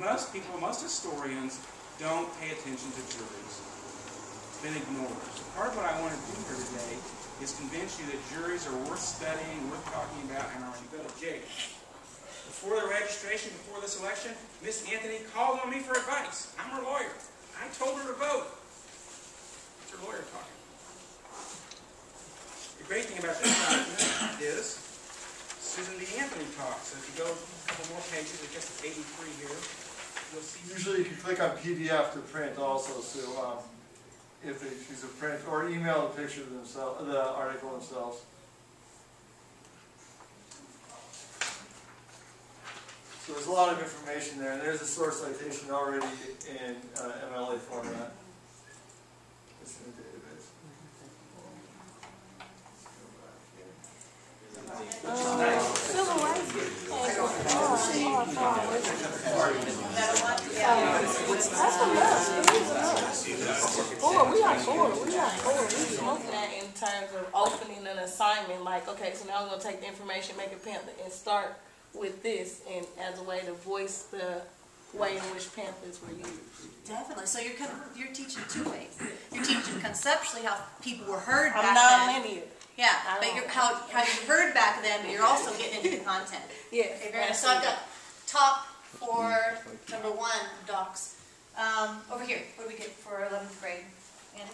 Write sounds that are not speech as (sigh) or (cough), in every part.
most people, most historians don't pay attention to juries. It's been ignored. Part of what I want to do here today is convince you that juries are worth studying, worth talking about, and are jail. Before the registration, before this election, Miss Anthony called on me for advice. I'm her lawyer. I told her to vote. It's her lawyer talking. The great thing about this document is Susan B. Anthony talks. So if you go a couple more pages, it's 83 here. Usually you can click on PDF to print also, so, um, if they choose to print, or email the picture themselves, the article themselves. So there's a lot of information there, and there's a source citation already in uh, MLA format. It's in the database. Civil rights. That's enough, it is enough. Four, we got four, we got four, we looking at in terms of opening an assignment, like, okay, so now I'm gonna take the information, make a pamphlet, and start with this, and as a way to voice the way in which pamphlets were used. Definitely. So you're kind of, you're teaching two ways. You're teaching conceptually how people were heard back I'm then. Non-linear, Yeah, I but don't- you're how how you heard back then, but you're also getting into the content. (laughs) yes. Okay, very nice. So I've got top for number one docs. Um, over here, what do we get for eleventh grade? Andy?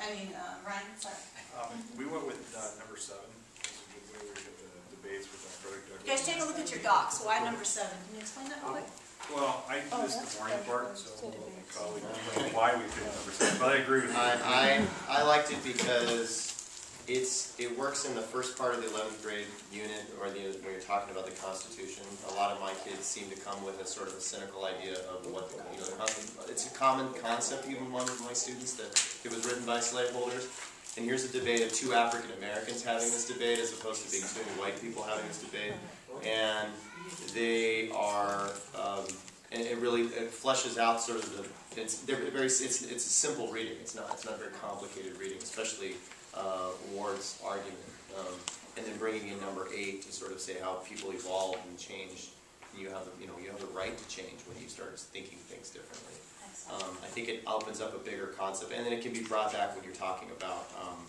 I mean, uh, Ryan, sorry. Um, we went with, uh, number seven, this a good way we get the debates with athletic You guys take a look at your docs. Why number seven? Can you explain that real quick? Well, I Oh, missed the morning better. part, so Should have my been. colleague explained why we picked number seven, but I agree with you. I, I, I liked it because it's, it works in the first part of the eleventh grade unit, or the, when you're talking about the Constitution. A lot of my kids seem to come with a sort of a cynical idea of what, the you know, it's a common concept even among my students that it was written by slaveholders. And here's a debate of two African Americans having this debate as opposed to being two white people having this debate. And they are, um, and it really, it fleshes out sort of the, it's, they're very, it's, it's a simple reading, it's not, it's not a very complicated reading, especially, uh, Ward's argument. Um, and then bringing in number eight to sort of say how people evolve and change. You have, the you know, you have the right to change when you start thinking things differently. Um, I think it opens up a bigger concept, and then it can be brought back when you're talking about, um,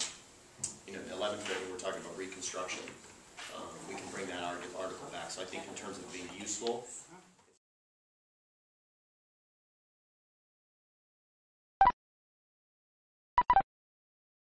you know, the eleventh grade, when we're talking about reconstruction. Um, we can bring that article back, so I think in terms of being useful,